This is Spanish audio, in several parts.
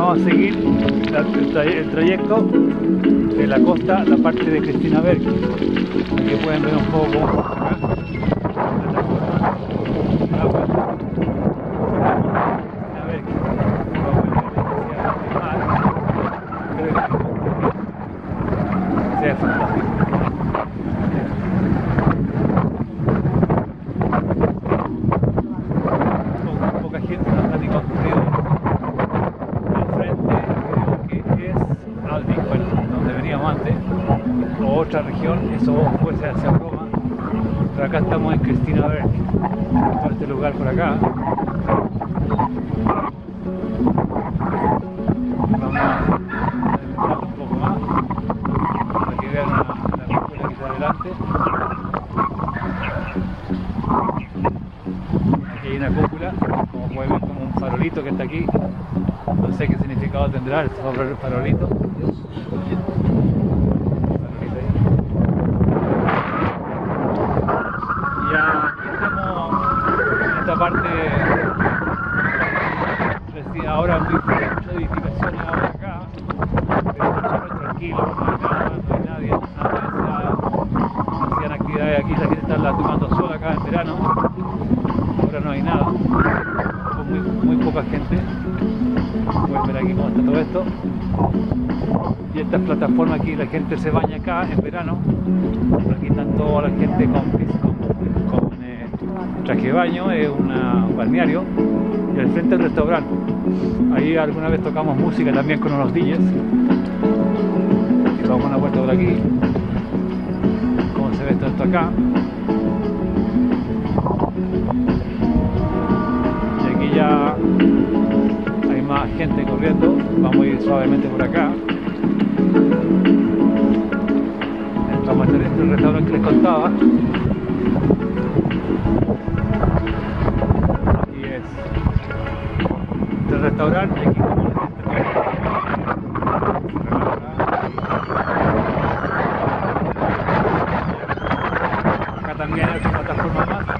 Vamos a seguir el, trayecto de la costa, la parte de Cristina Berg. Aquí pueden ver un poco otra región, eso puede ser hacia Roma, pero acá estamos en Cristina Berg, este lugar por acá. Vamos a un poco más, para que vean la, la que está adelante. Aquí hay una cúpula, como pueden ver, como un farolito que está aquí. No sé qué significado tendrá el farolito. Ahora hay muchas edificaciones ahora acá pero es tranquilo nada, no hay nadie no hacían actividades aquí la gente está tomando sol acá en verano. Ahora no hay nada. Con muy, muy poca gente. Pueden ver aquí cómo está todo esto. Y esta plataforma aquí la gente se baña acá en verano. Aquí están toda la gente con traje de baño, es un balneario y al frente el restaurante. Ahí alguna vez tocamos música también con unos DJs. Y vamos a una vuelta por aquí. Cómo se ve todo esto acá. Y aquí ya hay más gente corriendo. Vamos a ir suavemente por acá. Estar en el restaurante que les contaba. Restaurante aquí como acá también hay otra plataforma más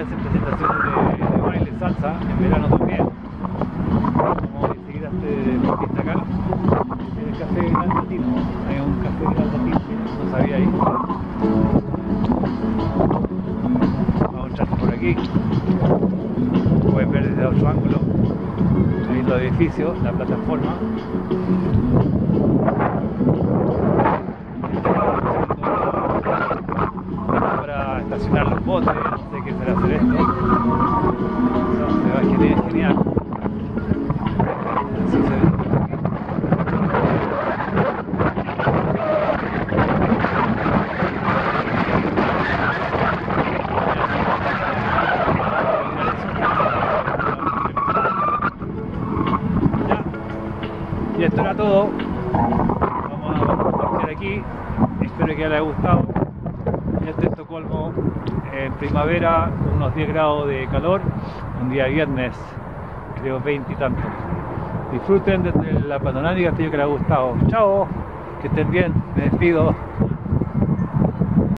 hacen presentaciones de, de, baile, salsa, en verano también. Vamos a seguir a este deportista acá, en el Café Gran Latino. Hay un Café Gran Latino, no sabía ahí. Vamos a entrar por aquí. Pueden ver desde otro ángulo. Ahí los edificios, la plataforma. Para estacionar los botes que será hacer esto. No, se va genial. Así se ve. Y esto era todo. Vamos a partir aquí. Espero que les haya gustado. Es Estocolmo en primavera, unos 10 grados de calor, un día viernes, creo 20 y tantos. Disfruten de la panorámica, espero que les haya gustado. Chao, que estén bien, me despido.